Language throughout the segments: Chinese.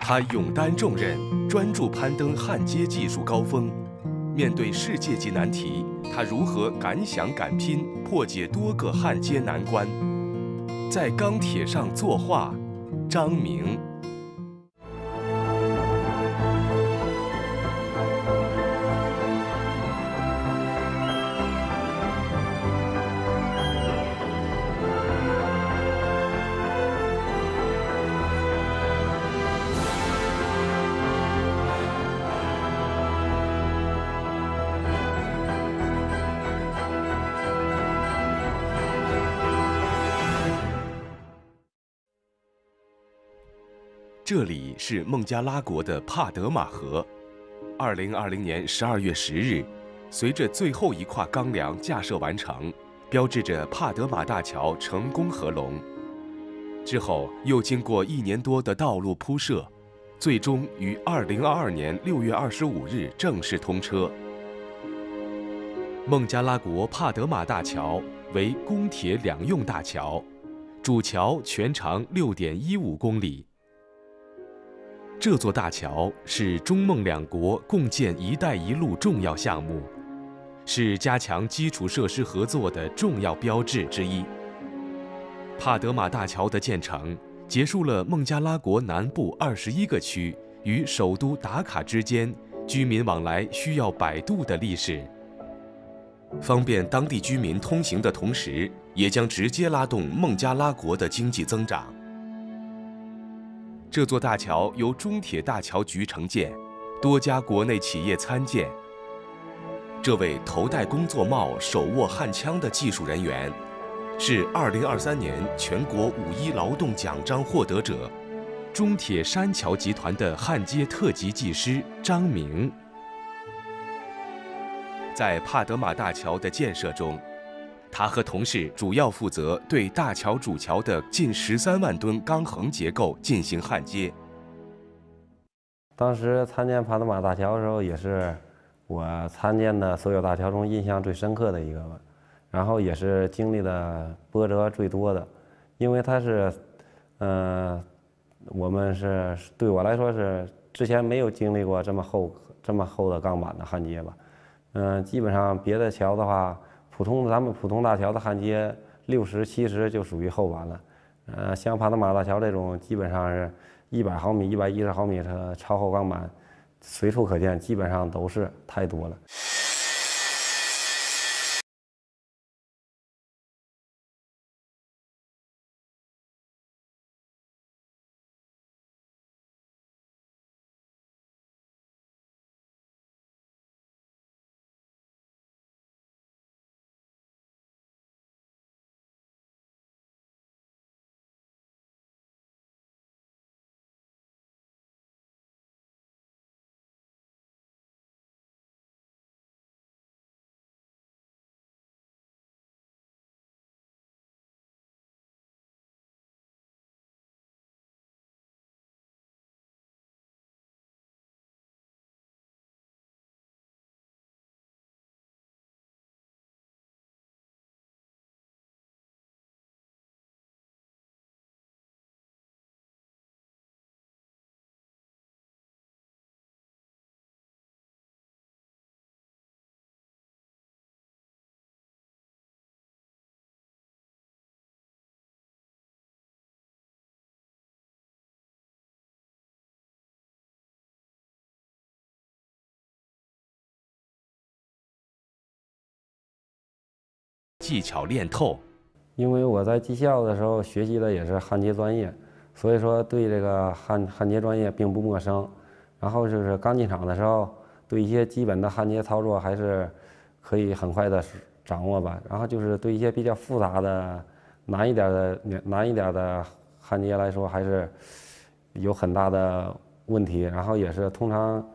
他勇担重任，专注攀登焊接技术高峰。面对世界级难题，他如何敢想敢拼，破解多个焊接难关？在钢铁上作画，张明。这里是孟加拉国的帕德玛河。二零二零年十二月十日，随着最后一块钢梁架设完成，标志着帕德玛大桥成功合龙。之后又经过一年多的道路铺设，最终于二零二二年六月二十五日正式通车。孟加拉国帕德玛大桥为公铁两用大桥，主桥全长六点一五公里。这座大桥是中孟两国共建“一带一路”重要项目，是加强基础设施合作的重要标志之一。帕德玛大桥的建成，结束了孟加拉国南部二十一个区与首都达卡之间居民往来需要摆渡的历史，方便当地居民通行的同时，也将直接拉动孟加拉国的经济增长。这座大桥由中铁大桥局承建，多家国内企业参建。这位头戴工作帽、手握焊枪的技术人员，是2023年全国五一劳动奖章获得者，中铁山桥集团的焊接特级技师张明。在帕德玛大桥的建设中。他和同事主要负责对大桥主桥的近十三万吨钢横结构进行焊接。当时参建帕德玛大桥的时候，也是我参建的所有大桥中印象最深刻的一个吧，然后也是经历的波折最多的，因为它是，嗯，我们是对我来说是之前没有经历过这么厚这么厚的钢板的焊接吧，嗯，基本上别的桥的话。普通咱们普通大桥的焊接六十七十就属于厚板了，呃，像帕德玛大桥这种基本上是一百毫米、一百一十毫米的超厚钢板，随处可见，基本上都是太多了。技巧练透，因为我在技校的时候学习的也是焊接专业，所以说对这个焊焊接专业并不陌生。然后就是刚进厂的时候，对一些基本的焊接操作还是可以很快的掌握吧。然后就是对一些比较复杂的、难一点的、难一点的焊接来说，还是有很大的问题。然后也是通常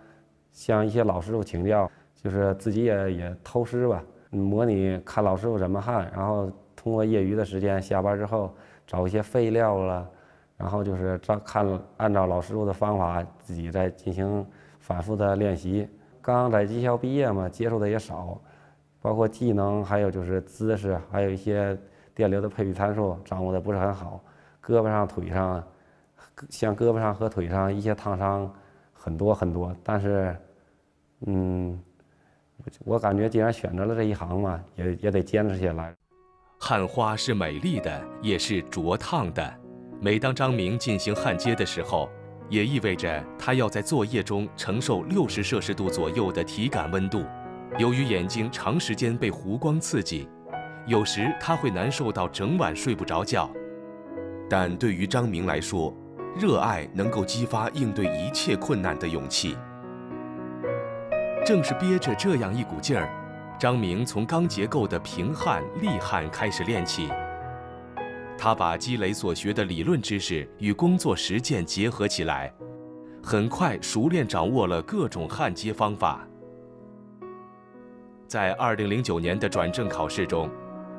向一些老师傅请教，就是自己也也偷师吧。模拟看老师傅怎么焊，然后通过业余的时间下班之后找一些废料了，然后就是照看按照老师傅的方法自己再进行反复的练习。刚在技校毕业嘛，接触的也少，包括技能，还有就是姿势，还有一些电流的配比参数掌握的不是很好，胳膊上、腿上，像胳膊上和腿上一些烫伤很多很多。但是，嗯，我感觉既然选择了这一行嘛，也也得坚持下来。焊花是美丽的，也是灼烫的。每当张明进行焊接的时候，也意味着他要在作业中承受六十摄氏度左右的体感温度。由于眼睛长时间被弧光刺激，有时他会难受到整晚睡不着觉。但对于张明来说，热爱能够激发应对一切困难的勇气。正是憋着这样一股劲儿，张明从钢结构的平焊、立焊开始练起。他把积累所学的理论知识与工作实践结合起来，很快熟练掌握了各种焊接方法。在二零零九年的转正考试中，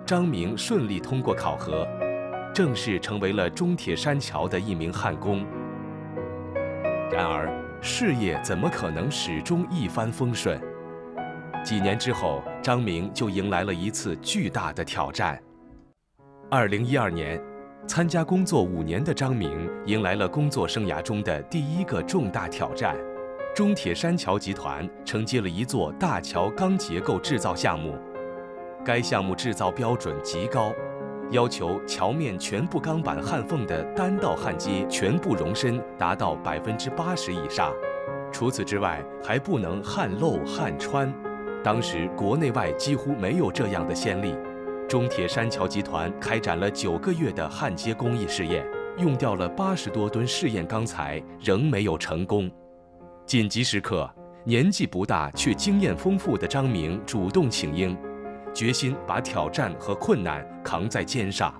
张明顺利通过考核，正式成为了中铁山桥的一名焊工。然而，事业怎么可能始终一帆风顺？几年之后，张明就迎来了一次巨大的挑战。二零一二年，参加工作五年的张明迎来了工作生涯中的第一个重大挑战。中铁山桥集团承接了一座大桥钢结构制造项目，该项目制造标准极高，要求桥面全部钢板焊缝的单道焊接全部熔深达到百分之八十以上。除此之外，还不能焊漏焊穿。当时国内外几乎没有这样的先例。中铁山桥集团开展了九个月的焊接工艺试验，用掉了八十多吨试验钢材，仍没有成功。紧急时刻，年纪不大却经验丰富的张明主动请缨，决心把挑战和困难扛在肩上。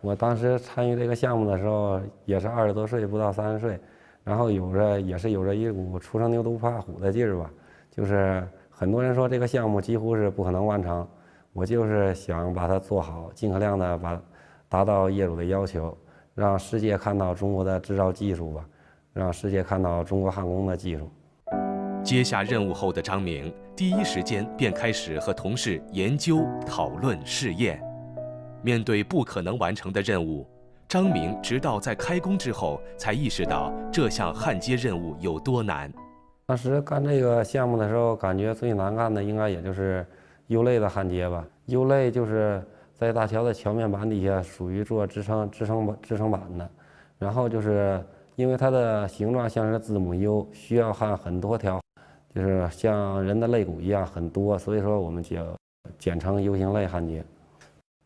我当时参与这个项目的时候，也是二十多岁，不到三十岁，然后有着也是有着一股初生牛犊不怕虎的劲儿吧。就是很多人说这个项目几乎是不可能完成，我就是想把它做好，尽可量的把达到业主的要求，让世界看到中国的制造技术吧。让世界看到中国焊工的技术。接下任务后的张明，第一时间便开始和同事研究、讨论、试验。面对不可能完成的任务，张明直到在开工之后，才意识到这项焊接任务有多难。当时干这个项目的时候，感觉最难干的应该也就是 U 类的焊接吧。U 类就是在大桥的桥面板底下，属于做支撑、支撑、支撑板的。然后就是。因为它的形状像是字母 U，需要焊很多条，就是像人的肋骨一样很多，所以说我们叫简称 U 型肋焊接。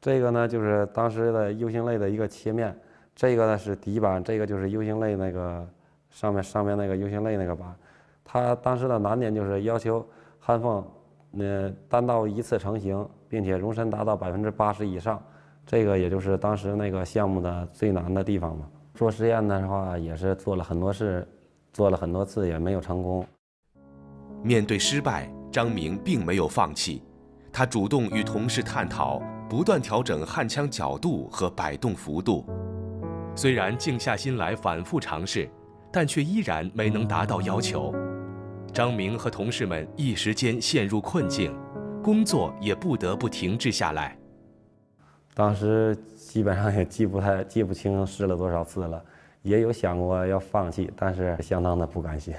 这个呢就是当时的 U 型肋的一个切面，这个呢是底板，这个就是 U 型肋那个上面上面那个 U 型肋那个板。它当时的难点就是要求焊缝，呃单道一次成型，并且熔深达到百分之八十以上，这个也就是当时那个项目的最难的地方嘛。做实验的话，也是做了很多次，做了很多次也没有成功。面对失败，张明并没有放弃，他主动与同事探讨，不断调整焊枪角度和摆动幅度。虽然静下心来反复尝试，但却依然没能达到要求。张明和同事们一时间陷入困境，工作也不得不停滞下来。当时。基本上也记不太记不清试了多少次了，也有想过要放弃，但是相当的不甘心。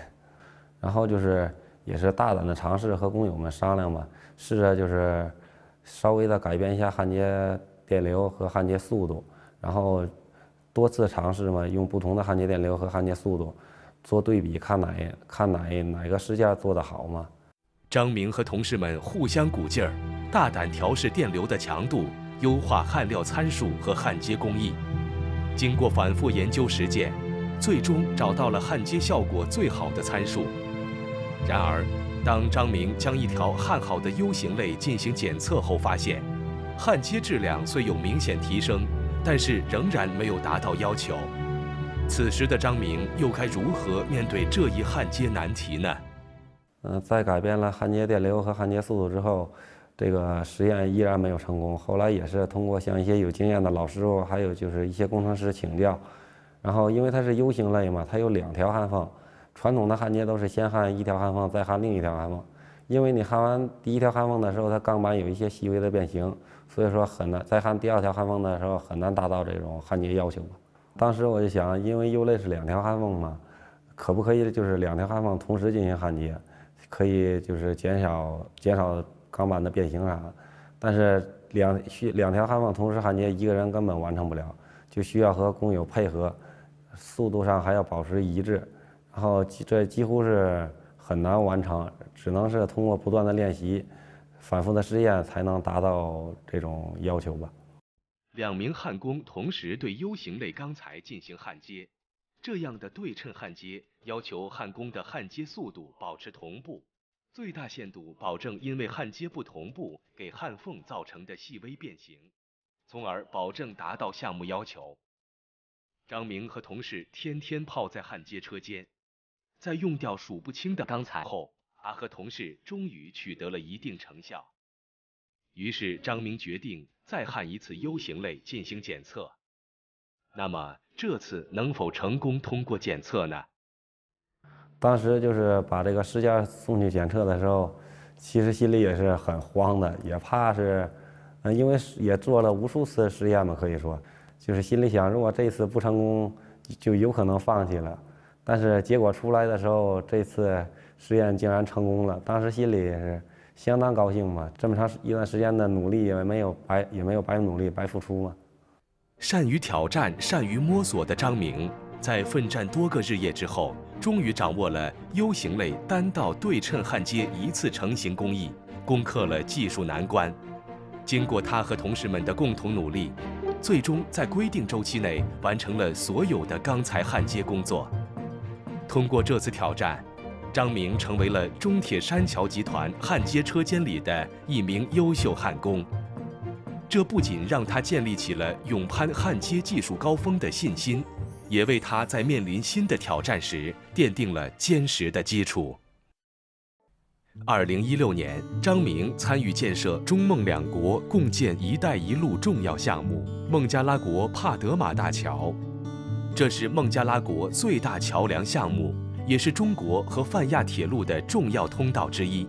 然后就是也是大胆的尝试，和工友们商量嘛，试着就是稍微的改变一下焊接电流和焊接速度，然后多次尝试嘛，用不同的焊接电流和焊接速度做对比，看哪看哪哪个试件做得好嘛。张明和同事们互相鼓劲儿，大胆调试电流的强度。优化焊料参数和焊接工艺，经过反复研究实践，最终找到了焊接效果最好的参数。然而，当张明将一条焊好的 U 型肋进行检测后，发现焊接质量虽有明显提升，但是仍然没有达到要求。此时的张明又该如何面对这一焊接难题呢？嗯，在改变了焊接电流和焊接速度之后。这个实验依然没有成功。后来也是通过向一些有经验的老师傅，还有就是一些工程师请教。然后因为它是 U 型肋嘛，它有两条焊缝。传统的焊接都是先焊一条焊缝，再焊另一条焊缝。因为你焊完第一条焊缝的时候，它钢板有一些细微的变形，所以说很难再焊第二条焊缝的时候很难达到这种焊接要求。当时我就想，因为 U 类是两条焊缝嘛，可不可以就是两条焊缝同时进行焊接，可以就是减少减少钢板的变形啥的。但是两需两条焊缝同时焊接，一个人根本完成不了，就需要和工友配合，速度上还要保持一致，然后这几乎是。很难完成，只能是通过不断的练习、反复的试验，才能达到这种要求吧。两名焊工同时对 U 型类钢材进行焊接，这样的对称焊接要求焊工的焊接速度保持同步，最大限度保证因为焊接不同步给焊缝造成的细微变形，从而保证达到项目要求。张明和同事天天泡在焊接车间。在用掉数不清的钢材后，他和同事终于取得了一定成效。于是张明决定再焊一次 U 型类进行检测。那么这次能否成功通过检测呢？当时就是把这个试件送去检测的时候，其实心里也是很慌的，也怕是，嗯，因为也做了无数次实验嘛，可以说，就是心里想，如果这次不成功，就有可能放弃了。但是结果出来的时候，这次实验竟然成功了，当时心里也是相当高兴嘛。这么长一段时间的努力也没有白，也没有白努力、白付出嘛。善于挑战、善于摸索的张明，在奋战多个日夜之后，终于掌握了 U 型类单道对称焊接一次成型工艺，攻克了技术难关。经过他和同事们的共同努力，最终在规定周期内完成了所有的钢材焊接工作。通过这次挑战，张明成为了中铁山桥集团焊接车间里的一名优秀焊工。这不仅让他建立起了勇攀焊接技术高峰的信心，也为他在面临新的挑战时奠定了坚实的基础。二零一六年，张明参与建设中孟两国共建“一带一路”重要项目——孟加拉国帕德玛大桥。这是孟加拉国最大桥梁项目，也是中国和泛亚铁路的重要通道之一。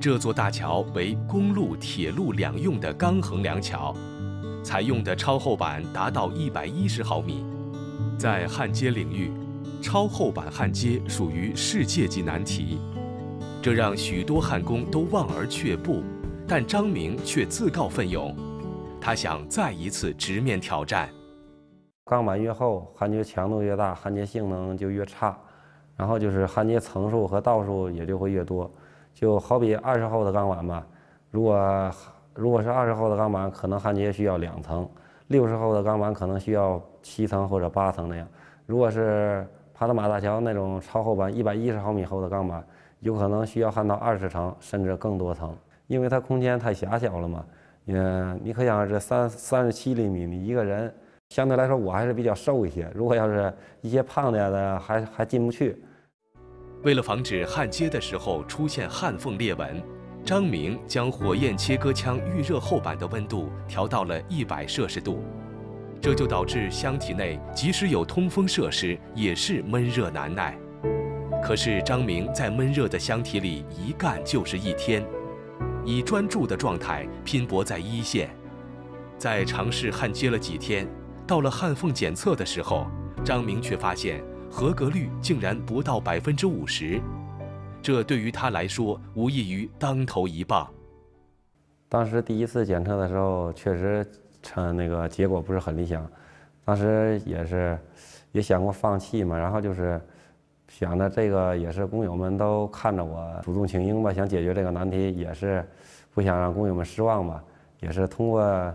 这座大桥为公路、铁路两用的钢横梁桥，采用的超厚板达到一百一十毫米。在焊接领域，超厚板焊接属于世界级难题，这让许多焊工都望而却步。但张明却自告奋勇，他想再一次直面挑战。钢板越厚，焊接强度越大，焊接性能就越差，然后就是焊接层数和道数也就会越多。就好比二十厚的钢板吧，如果如果是二十厚的钢板，可能焊接需要两层；六十厚的钢板可能需要七层或者八层那样。如果是帕德玛大桥那种超厚板，一百一十毫米厚的钢板，有可能需要焊到二十层甚至更多层，因为它空间太狭小了嘛。嗯，你可想而知，三三十七厘米，你一个人。相对来说，我还是比较瘦一些。如果要是一些胖点的，还还进不去。为了防止焊接的时候出现焊缝裂纹，张明将火焰切割枪预热厚板的温度调到了一百摄氏度，这就导致箱体内即使有通风设施，也是闷热难耐。可是张明在闷热的箱体里一干就是一天，以专注的状态拼搏在一线，在尝试焊接了几天。到了焊缝检测的时候，张明却发现合格率竟然不到百分之五十，这对于他来说无异于当头一棒。当时第一次检测的时候，确实成那个结果不是很理想，当时也是也想过放弃嘛，然后就是想着这个也是工友们都看着我主动请缨吧，想解决这个难题，也是不想让工友们失望吧，也是通过。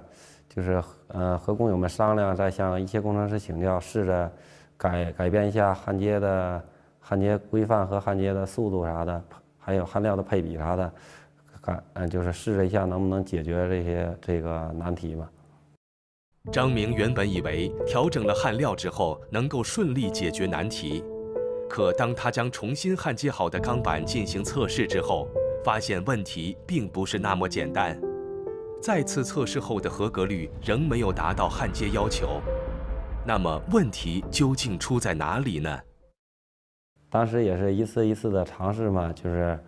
就是呃和工友们商量，再向一些工程师请教，试着改改变一下焊接的焊接规范和焊接的速度啥的，还有焊料的配比啥的，改嗯就是试着一下能不能解决这些这个难题嘛。张明原本以为调整了焊料之后能够顺利解决难题，可当他将重新焊接好的钢板进行测试之后，发现问题并不是那么简单。再次测试后的合格率仍没有达到焊接要求，那么问题究竟出在哪里呢？当时也是一次一次的尝试嘛，就是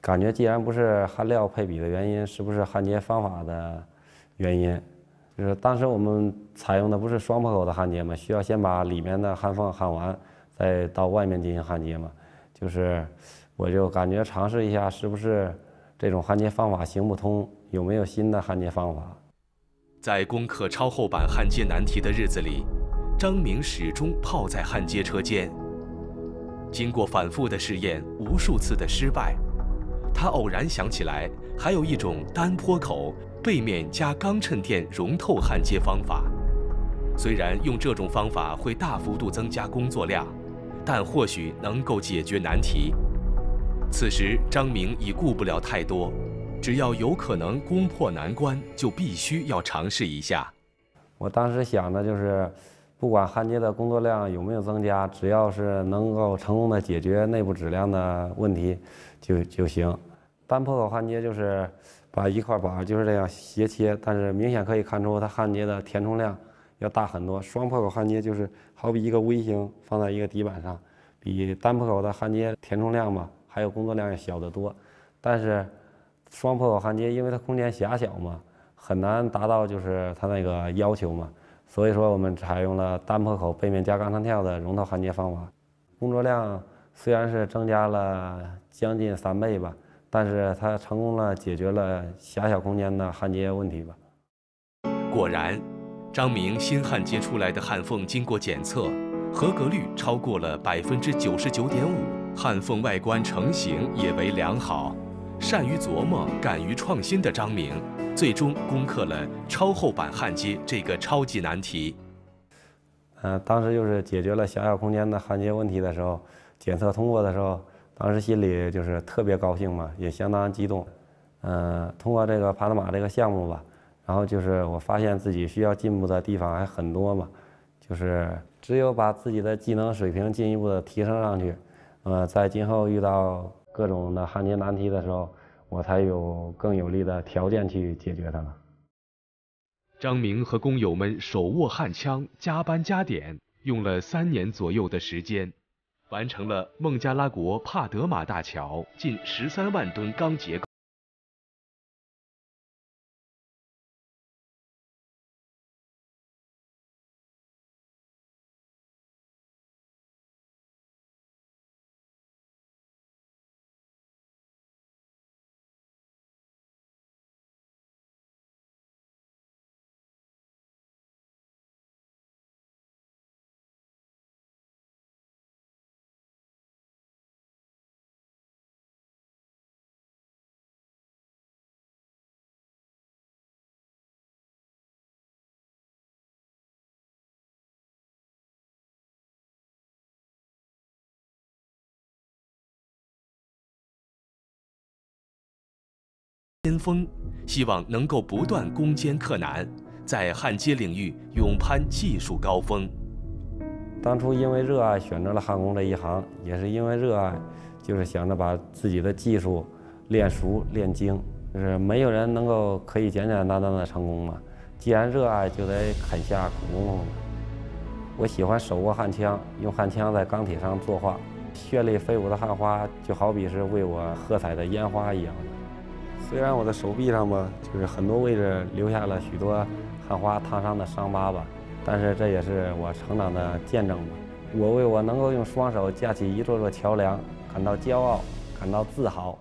感觉既然不是焊料配比的原因，是不是焊接方法的原因？就是当时我们采用的不是双破口的焊接嘛，需要先把里面的焊缝焊完，再到外面进行焊接嘛。就是我就感觉尝试一下，是不是这种焊接方法行不通？有没有新的焊接方法？在攻克超厚板焊接难题的日子里，张明始终泡在焊接车间。经过反复的试验，无数次的失败。他偶然想起来，还有一种单坡口背面加钢衬垫熔透焊接方法。虽然用这种方法会大幅度增加工作量，但或许能够解决难题。此时，张明已顾不了太多，只要有可能攻破难关，就必须要尝试一下。我当时想的就是，不管焊接的工作量有没有增加，只要是能够成功的解决内部质量的问题，就就行。单坡口焊接就是把一块板就是这样斜切，但是明显可以看出它焊接的填充量要大很多。双坡口焊接就是好比一个微型放在一个底板上，比单坡口的焊接填充量嘛，还有工作量要小得多。但是双坡口焊接因为它空间狭小嘛，很难达到就是它那个要求嘛，所以说我们采用了单坡口背面加钢衬跳的熔透焊接方法，工作量虽然是增加了将近三倍吧。但是它成功了，解决了狭小空间的焊接问题吧。果然，张明新焊接出来的焊缝经过检测，合格率超过了百分之九十九点五，焊缝外观成型也为良好。善于琢磨、敢于创新的张明，最终攻克了超厚板焊接这个超级难题。呃，当时就是解决了狭小空间的焊接问题的时候，检测通过的时候。当时心里就是特别高兴嘛，也相当激动。嗯，通过这个帕德玛这个项目吧，然后就是我发现自己需要进步的地方还很多嘛，就是只有把自己的技能水平进一步的提升上去，呃，在今后遇到各种的焊接难题的时候，我才有更有利的条件去解决它们。张明和工友们手握焊枪，加班加点，用了三年左右的时间。完成了孟加拉国帕德玛大桥近十三万吨钢结构。先锋，希望能够不断攻坚克难，在焊接领域勇攀技术高峰。当初因为热爱选择了焊工这一行，也是因为热爱，就是想着把自己的技术练熟练精。就是没有人能够可以简简单单的成功嘛。既然热爱，就得肯下苦功夫。我喜欢手握焊枪，用焊枪在钢铁上作画，绚丽飞舞的焊花就好比是为我喝彩的烟花一样。虽然我的手臂上吧，就是很多位置留下了许多汗花烫伤的伤疤吧，但是这也是我成长的见证吧。我为我能够用双手架起一座座桥梁感到骄傲，感到自豪。